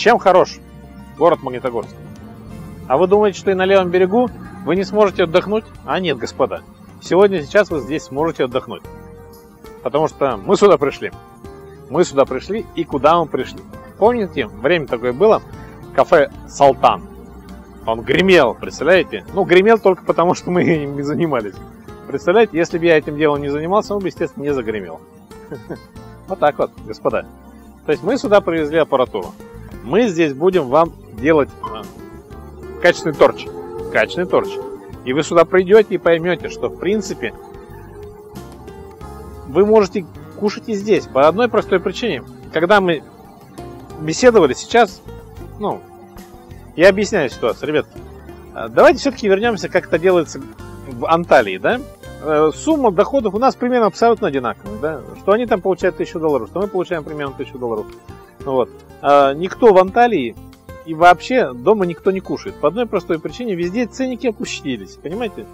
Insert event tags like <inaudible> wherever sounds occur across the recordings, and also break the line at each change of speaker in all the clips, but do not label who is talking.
Чем хорош город Магнитогорск? А вы думаете, что и на левом берегу вы не сможете отдохнуть? А нет, господа. Сегодня, сейчас вы здесь сможете отдохнуть. Потому что мы сюда пришли. Мы сюда пришли и куда мы пришли? Помните, время такое было, кафе «Салтан». Он гремел, представляете? Ну, гремел только потому, что мы им не занимались. Представляете, если бы я этим делом не занимался, он бы, естественно, не загремел. <laughs> Вот так вот, господа. То есть мы сюда привезли аппаратуру. Мы здесь будем вам делать э, качественный торч. Качественный торч. И вы сюда придете и поймете, что в принципе вы можете кушать и здесь. По одной простой причине. Когда мы беседовали сейчас, ну, я объясняю ситуацию, ребят. А, давайте все-таки вернемся, как это делается в Анталии, да? Э, сумма доходов у нас примерно абсолютно одинаковая, да? Что они там получают 1000 долларов, что мы получаем примерно 1000 долларов. Вот. А никто в Анталии и вообще дома никто не кушает. По одной простой причине, везде ценники опустились, понимаете?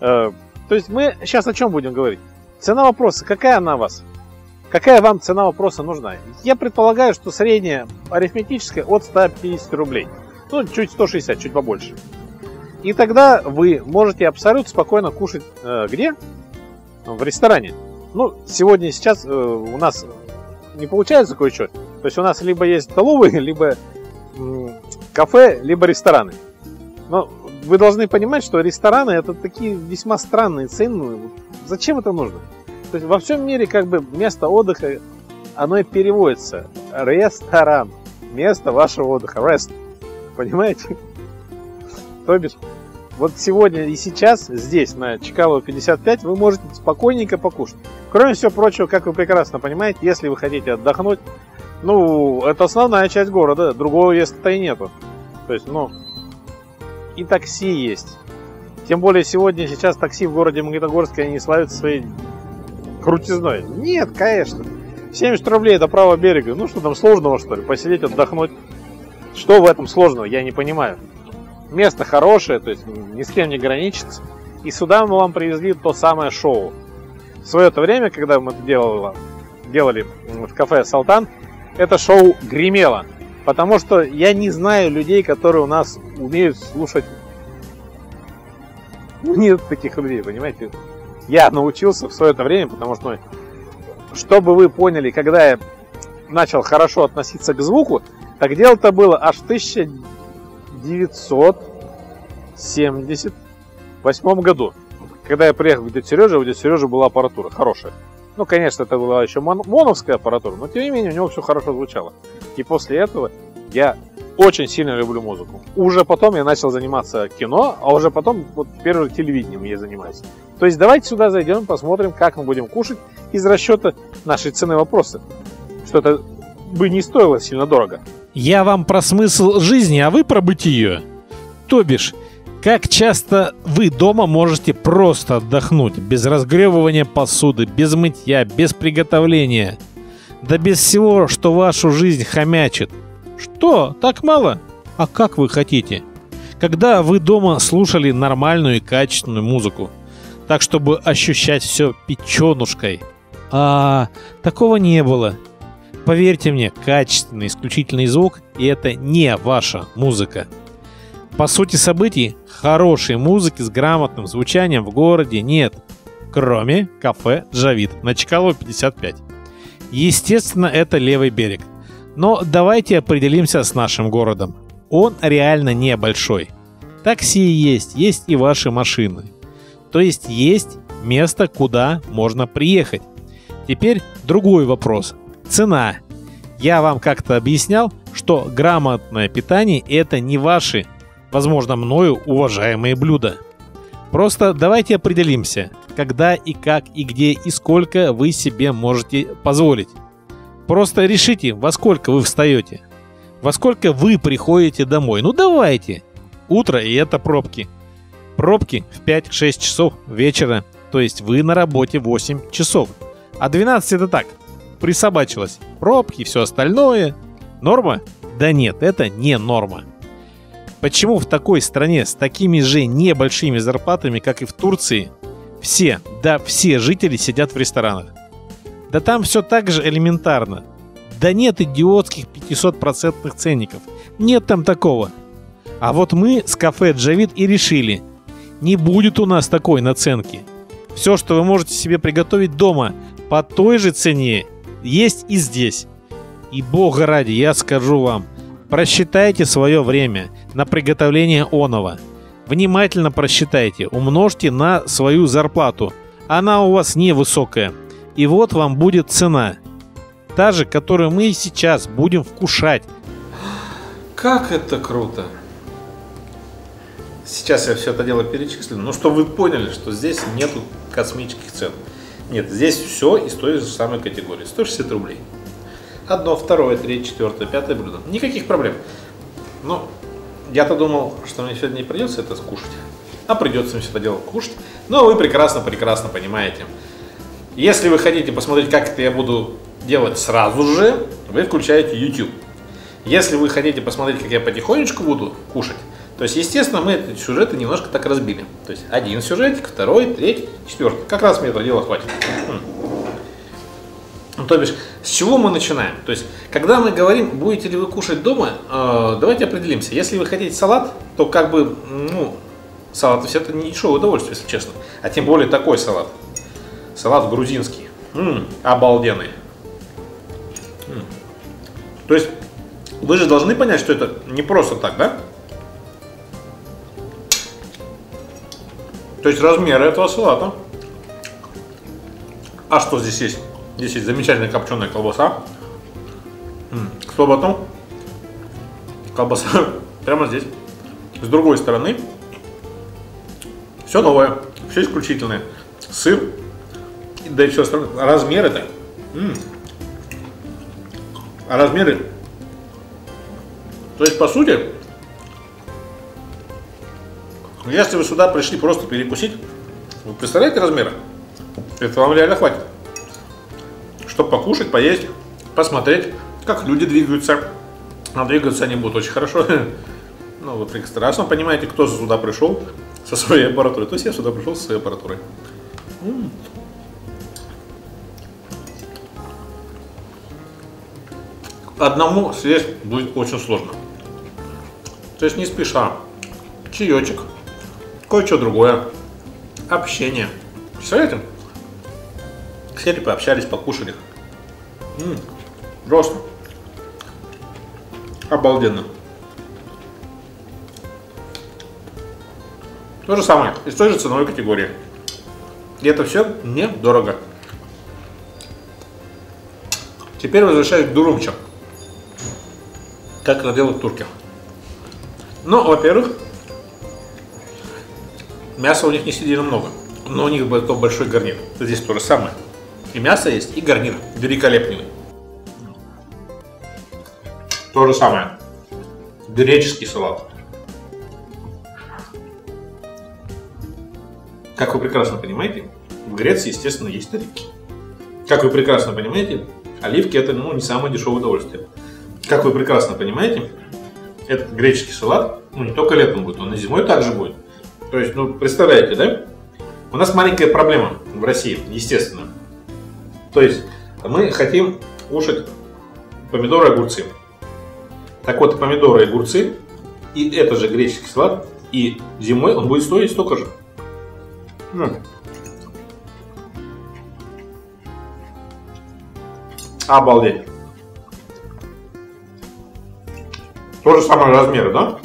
Э, то есть мы сейчас о чем будем говорить? Цена вопроса, какая она у вас? Какая вам цена вопроса нужна? Я предполагаю, что средняя арифметическая от 150 рублей. Ну, чуть 160, чуть побольше. И тогда вы можете абсолютно спокойно кушать э, где? В ресторане. Ну, сегодня, сейчас э, у нас не получается кое-что. То есть у нас либо есть столовые, <laughs> либо кафе, либо рестораны. Но вы должны понимать, что рестораны это такие весьма странные цены. Зачем это нужно? То есть во всем мире как бы место отдыха, оно и переводится. Ресторан. Место вашего отдыха. Rest. Понимаете? <laughs> То бишь, вот сегодня и сейчас здесь, на Чикаго 55, вы можете спокойненько покушать. Кроме всего прочего, как вы прекрасно понимаете, если вы хотите отдохнуть, ну, это основная часть города, другого места-то и нету. То есть, ну, и такси есть. Тем более сегодня, сейчас такси в городе Магнитогорске, они славятся своей крутизной. Нет, конечно. 70 рублей до правого берега. Ну что там сложного, что ли? Посидеть, отдохнуть. Что в этом сложного, я не понимаю. Место хорошее, то есть ни с кем не граничится. И сюда мы вам привезли то самое шоу. В свое это время, когда мы делали, делали в кафе «Салтан», это шоу гремело. Потому что я не знаю людей, которые у нас умеют слушать. Нет таких людей, понимаете? я научился в свое это время, потому что, чтобы вы поняли, когда я начал хорошо относиться к звуку, так дело-то было аж в 1978 году. Когда я приехал к дяде Сереже, у дяди Сережи была аппаратура хорошая. Ну, конечно, это была еще моновская аппаратура, но тем не менее у него все хорошо звучало. И после этого я очень сильно люблю музыку. Уже потом я начал заниматься кино, а уже потом вот первым телевидением я занимаюсь. То есть давайте сюда зайдем, посмотрим, как мы будем кушать из расчета нашей цены вопроса. Что это бы не стоило сильно дорого.
Я вам про смысл жизни, а вы про бытие. То бишь, как часто вы дома можете просто отдохнуть, без разгребывания посуды, без мытья, без приготовления, да без всего, что вашу жизнь хомячит. Что, так мало? А как вы хотите? Когда вы дома слушали нормальную и качественную музыку, так чтобы ощущать все печенушкой. А такого не было. Поверьте мне, качественный, исключительный звук, и это не ваша музыка. По сути событий, хорошей музыки с грамотным звучанием в городе нет, кроме кафе «Джавид» на Чкалова 55. Естественно, это левый берег. Но давайте определимся с нашим городом. Он реально небольшой. Такси есть, есть и ваши машины. То есть есть место, куда можно приехать. Теперь другой вопрос. Цена. Я вам как-то объяснял, что грамотное питание это не ваши, возможно, мною уважаемые блюда. Просто давайте определимся, когда и как и где и сколько вы себе можете позволить. Просто решите, во сколько вы встаете. Во сколько вы приходите домой. Ну давайте. Утро и это пробки. Пробки в 5-6 часов вечера, то есть вы на работе 8 часов. А 12 это так, присобачилось. Пробки, все остальное. Норма? Да нет, это не норма. Почему в такой стране с такими же небольшими зарплатами, как и в Турции, все, да все жители сидят в ресторанах? Да там все так же элементарно. Да нет идиотских 500% ценников. Нет там такого. А вот мы с кафе Джавид и решили. Не будет у нас такой наценки. Все, что вы можете себе приготовить дома по той же цене, есть и здесь. И бога ради, я скажу вам, просчитайте свое время на приготовление оного. Внимательно просчитайте, умножьте на свою зарплату. Она у вас невысокая. И вот вам будет цена. Та же, которую мы сейчас будем вкушать.
Как это круто! Сейчас я все это дело перечислю, но чтобы вы поняли, что здесь нету космических цен. Нет, здесь все из той же самой категории. 160 рублей. Одно, второе, третье, четвертое, пятое блюдо. Никаких проблем. Но я-то думал, что мне сегодня не придется это скушать. А придется мне все это дело кушать. Но вы прекрасно-прекрасно понимаете. Если вы хотите посмотреть, как это я буду делать сразу же, вы включаете YouTube. Если вы хотите посмотреть, как я потихонечку буду кушать, то есть, естественно, мы эти сюжеты немножко так разбили. То есть, один сюжетик, второй, третий, четвертый. Как раз мне этого дела хватит. Ну, то бишь, с чего мы начинаем? То есть, когда мы говорим, будете ли вы кушать дома, э, давайте определимся. Если вы хотите салат, то как бы, ну, салат все это не дешевое удовольствие, если честно. А тем более такой салат. Салат грузинский. М-м, обалденный. М-м. То есть, вы же должны понять, что это не просто так, да? То есть размеры этого салата. А что здесь есть? Здесь есть замечательная копченая колбаса. Что потом? Колбаса <laughs> прямо здесь. С другой стороны все новое, все исключительное. Сыр, да и все остальное. Размеры-то. А размеры? То есть, по сути, если вы сюда пришли просто перекусить, вы представляете размеры? Это вам реально хватит. Чтобы покушать, поесть, посмотреть, как люди двигаются. А двигаться они будут очень хорошо. <laughs> Ну, вы прекрасно понимаете, кто сюда пришел со своей аппаратурой. То есть я сюда пришел со своей аппаратурой. Одному съесть будет очень сложно. То есть не спеша. Чаечек кое-что другое. Общение. Представляете? Сели, пообщались, покушали. Просто. Обалденно. То же самое, из той же ценовой категории. И это все недорого. Теперь возвращаюсь к дурумчам. Как это делают турки. Ну, во-первых, Мяса у них не сильно много, но у них такой большой гарнир. Здесь то же самое. И мясо есть, и гарнир великолепный. То же самое. Греческий салат. Как вы прекрасно понимаете, в Греции, естественно, есть оливки. Как вы прекрасно понимаете, оливки это ну, не самое дешевое удовольствие. Как вы прекрасно понимаете, этот греческий салат, ну не только летом будет, он и зимой также будет. То есть, ну, представляете, да? У нас маленькая проблема в России, естественно. То есть, мы хотим кушать помидоры и огурцы. Так вот, помидоры и огурцы, и это же греческий салат, и зимой он будет стоить столько же. Ну. Обалдеть. То же самое размеры, да?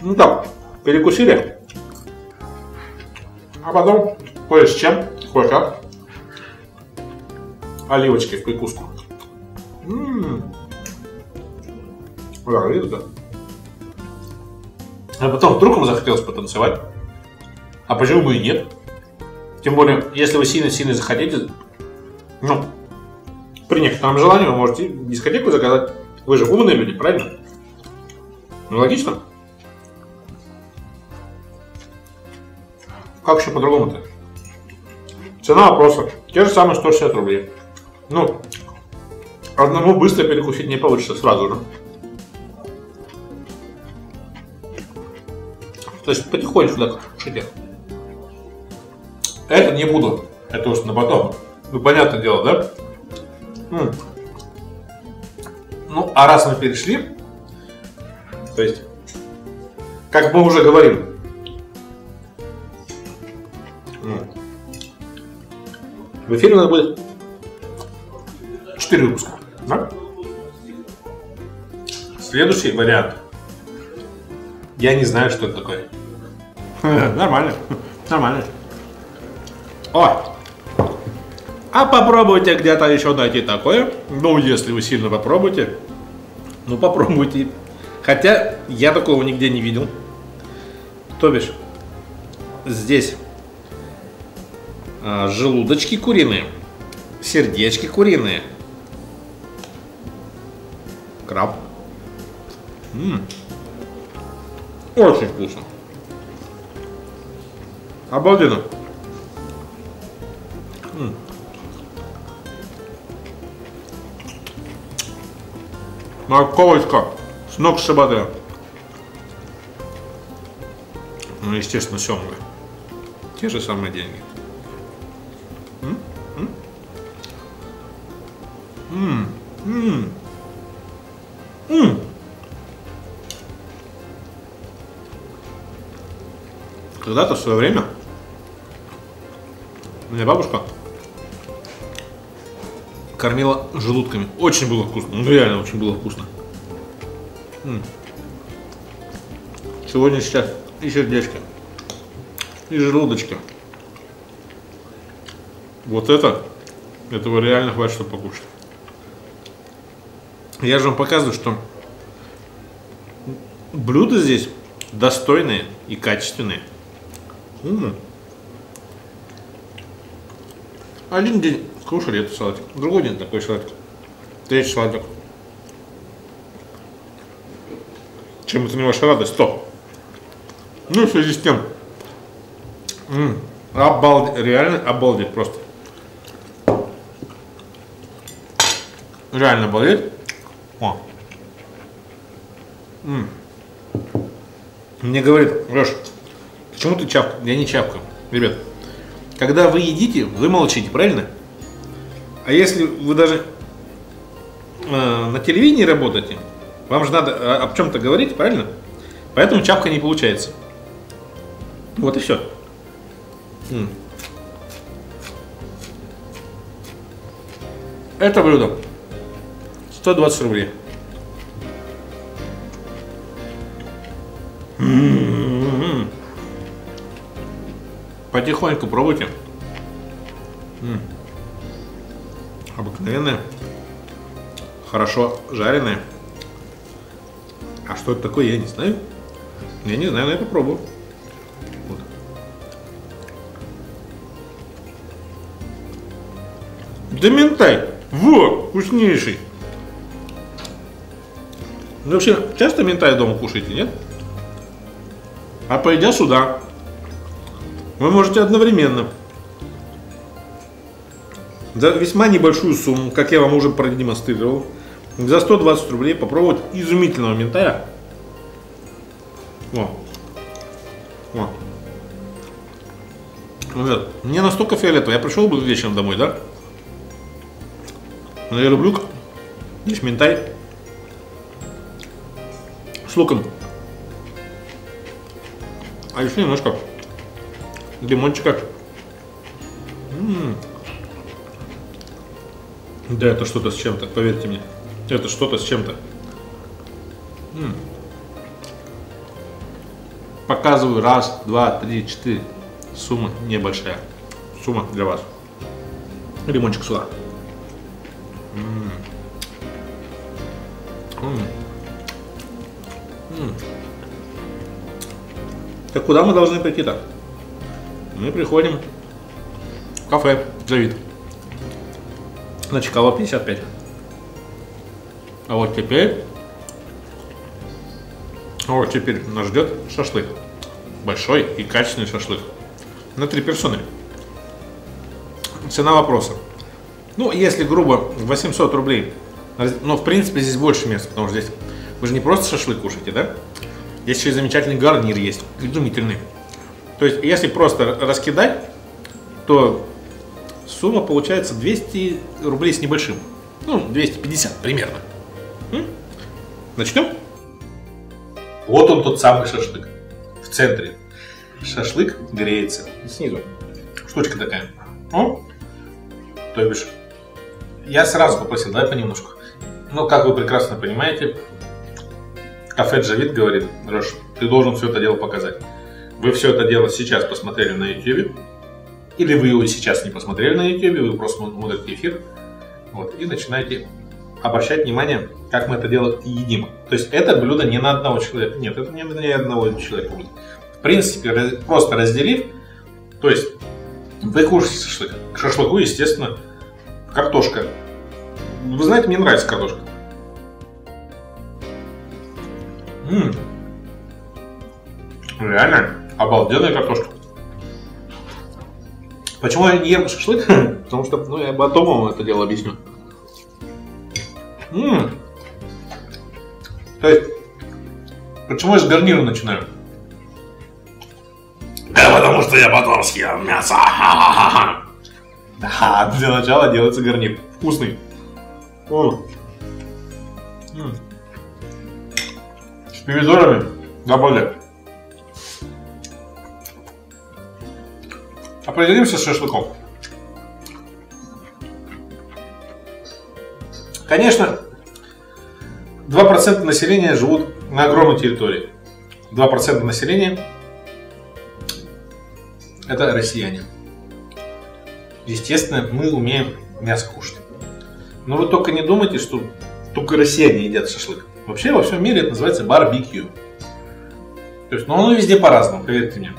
Ну так, перекусили. А потом кое с чем, кое-как. Оливочки в прикуску. Ммм. Да, видно? А потом вдруг вам захотелось потанцевать. А почему бы и нет? Тем более, если вы сильно-сильно захотите, ну, при некотором желании вы можете дискотеку заказать. Вы же умные люди, правильно? Ну, логично? Как еще по-другому-то? Цена вопроса. Те же самые 160 рублей. Ну, одному быстро перекусить не получится сразу же. То есть потихонечку так кушайте. Это не буду. Это уж на потом. Ну, понятное дело, да? М. Ну, а раз мы перешли, то есть, как мы уже говорим, в эфире у нас будет 4 выпуска. Да? Следующий вариант. Я не знаю, что это такое. <laughs> Нормально. Нормально. О! А попробуйте где-то еще найти такое. Ну, если вы сильно попробуете. Ну, попробуйте. Хотя я такого нигде не видел. То бишь, здесь желудочки куриные, сердечки куриные, краб. М. Очень вкусно. Обалденно. М. Морковочка с ног шибатая. Ну, естественно, семга. Те же самые деньги. М. Когда-то в свое время меня бабушка кормила желудками. Очень было вкусно. Ну реально очень было вкусно. М. Сегодня сейчас и сердечки, и желудочки. Вот это, этого реально хватит, чтобы покушать. Я же вам показываю, что блюда здесь достойные и качественные. М. Один день кушали этот салатик, другой день такой салатик, третий салатик. Чем это не ваша радость, то. Ну, в связи с тем, м, обалдеть, реально обалдеть просто. Реально обалдеть. О. М. Мне говорит, Леш, почему ты чавкаешь? Я не чавкаю. Ребят, когда вы едите, вы молчите, правильно? А если вы даже э, на телевидении работаете, вам же надо о, об чем-то говорить, правильно? Поэтому чапка не получается. Вот и все. Это блюдо 120 рублей. М-м-м. Потихоньку пробуйте. М. Обыкновенные, хорошо жареные. А что это такое, я не знаю. Я не знаю, но я попробую. Вот. Да ментай! Во! Вкуснейший! Вы вообще часто ментай дома кушаете, нет? А пойдя сюда, вы можете одновременно за весьма небольшую сумму, как я вам уже продемонстрировал, за 120 рублей попробовать изумительного ментая. О. О. Ребят, мне настолько фиолетово. Я пришел бы вечером домой, да? Но я люблю здесь ментай с луком. А еще немножко лимончика. Да, это что-то с чем-то, поверьте мне. Это что-то с чем-то. Показываю раз, два, три, четыре. Сумма небольшая. Сумма для вас. Лимончик сюда. М. М. М. Так куда мы должны прийти-то? Мы приходим в кафе Давид. На Чкало 55. А вот теперь, а вот теперь нас ждет шашлык. Большой и качественный шашлык. На три персоны. Цена вопроса. Ну, если грубо, 800 рублей. Но, в принципе, здесь больше места, потому что здесь вы же не просто шашлык кушаете, да? Здесь еще и замечательный гарнир есть, изумительный. То есть, если просто раскидать, то сумма получается 200 рублей с небольшим. Ну, 250 примерно. М? Начнем? Вот он тот самый шашлык. В центре. Шашлык греется. Снизу. Штучка такая. О? То бишь, я сразу попросил, давай понемножку. Ну, как вы прекрасно понимаете, кафе Джавид говорит, Рош, ты должен все это дело показать. Вы все это дело сейчас посмотрели на YouTube, или вы его сейчас не посмотрели на YouTube, вы просто смотрите эфир, вот, и начинаете обращать внимание, как мы это дело едим. То есть это блюдо не на одного человека. Нет, это не на одного человека будет. В принципе, просто разделив, то есть вы кушаете шашлык. К шашлыку, естественно, картошка. Вы знаете, мне нравится картошка. М-м. Реально обалденная картошка. Почему я не ем шашлык? <laughs> Потому что, ну, я потом вам это дело объясню. М-м. То есть, почему я с гарнира начинаю? Да потому что я потом съем мясо. <laughs> Да, для начала делается гарнир. Вкусный. О. М. Помидорами добавляю. Определимся с шашлыком. Конечно, 2% населения живут на огромной территории. 2% населения это россияне. Естественно, мы умеем мясо кушать. Но вы только не думайте, что только россияне едят шашлык. Вообще во всем мире это называется барбекю. То есть, ну оно везде по-разному, поверьте мне.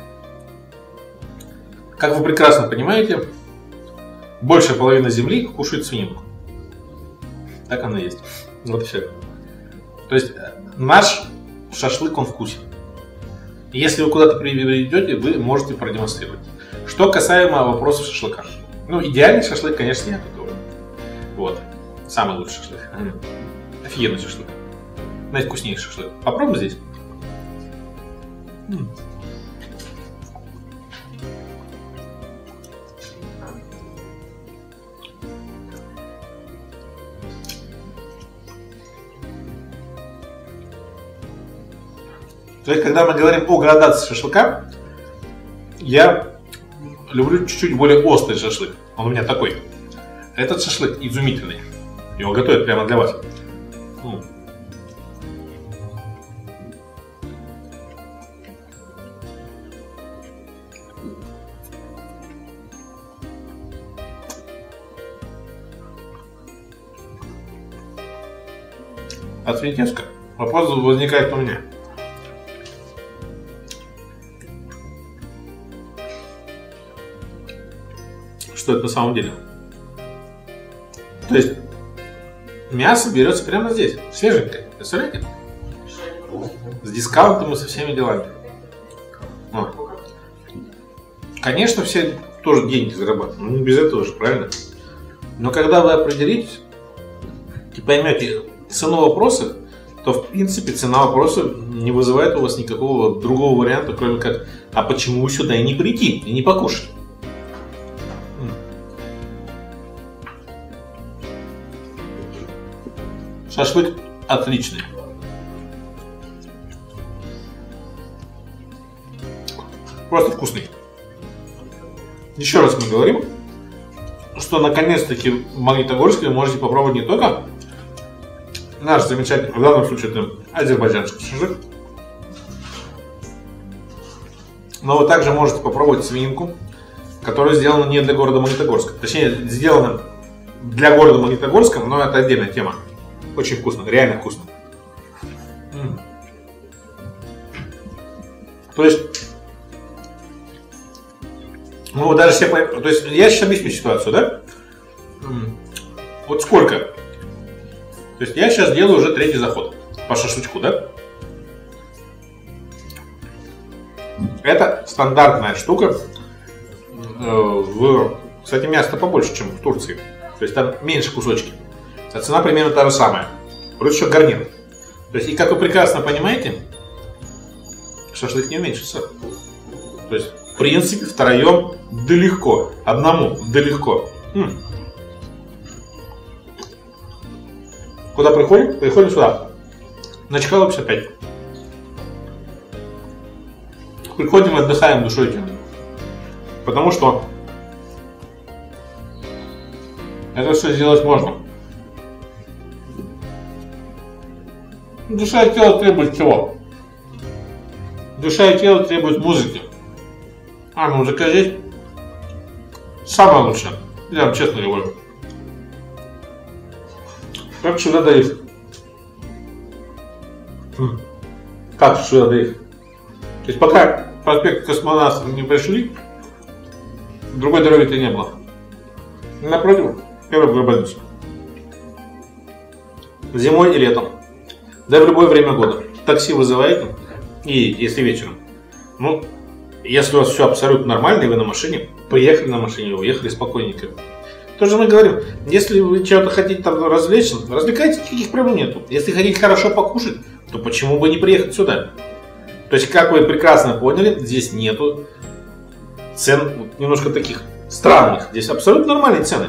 Как вы прекрасно понимаете, большая половина земли кушает свининку. Так оно и есть. Вот все. То есть наш шашлык, он вкусен. Если вы куда-то придете, вы можете продемонстрировать. Что касаемо вопросов шашлыка. Ну, идеальный шашлык, конечно, я готов. Вот. Самый лучший шашлык. Офигенный шашлык. Наивкуснейший шашлык. Попробуем здесь. То есть, когда мы говорим о градации шашлыка, я люблю чуть-чуть более острый шашлык. Он у меня такой. Этот шашлык изумительный. Его готовят прямо для вас. От Витебска вопрос возникает у меня. что это на самом деле. То есть мясо берется прямо здесь, свеженькое. Представляете? С дискаунтом и со всеми делами. Вот. Конечно, все тоже деньги зарабатывают. Ну, не без этого же, правильно? Но когда вы определитесь и поймете цену вопроса, то, в принципе, цена вопроса не вызывает у вас никакого другого варианта, кроме как, а почему сюда и не прийти, и не покушать? Шашлык отличный. Просто вкусный. Еще раз мы говорим, что наконец-таки в Магнитогорске вы можете попробовать не только наш замечательный, в данном случае это азербайджанский шашлык, но вы также можете попробовать свинку, которая сделана не для города Магнитогорска. Точнее, сделана для города Магнитогорска, но это отдельная тема. Очень вкусно, реально вкусно. М-м. То есть, ну даже все, то есть я сейчас объясню ситуацию, да? М-м. Вот сколько? То есть я сейчас делаю уже третий заход по шашлычку, да? Это стандартная штука. Э, в, кстати, мясо побольше, чем в Турции. То есть там меньше кусочки. А цена примерно та же самая. Плюс еще гарнир. То есть, и как вы прекрасно понимаете, шашлык не уменьшится. То есть, в принципе, втроем да легко. Одному да легко. М. Куда приходим? Приходим сюда. На Чкалова 55. Приходим отдыхаем душой и телом. Потому что это все сделать можно. Душа и тело требует чего? Душа и тело требуют музыки. А музыка здесь самая лучшая. Я вам честно говорю. Как сюда доехать? Хм. Как сюда доехать? То есть пока проспект космонавтов не пришли, другой дороги-то не было. Напротив, первая больница. Зимой и летом. Да в любое время года. Такси вызываете, и если вечером. Ну, если у вас все абсолютно нормально, и вы на машине, поехали на машине, уехали спокойненько. То же мы говорим, если вы чего-то хотите там развлечься, развлекайтесь, никаких проблем нету. Если хотите хорошо покушать, то почему бы не приехать сюда? То есть, как вы прекрасно поняли, здесь нету цен немножко таких странных. Здесь абсолютно нормальные цены.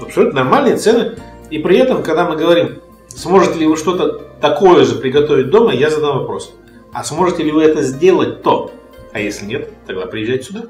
Абсолютно нормальные цены. И при этом, когда мы говорим, сможете ли вы что-то такое же приготовить дома, я задам вопрос. А сможете ли вы это сделать то? А если нет, тогда приезжайте сюда.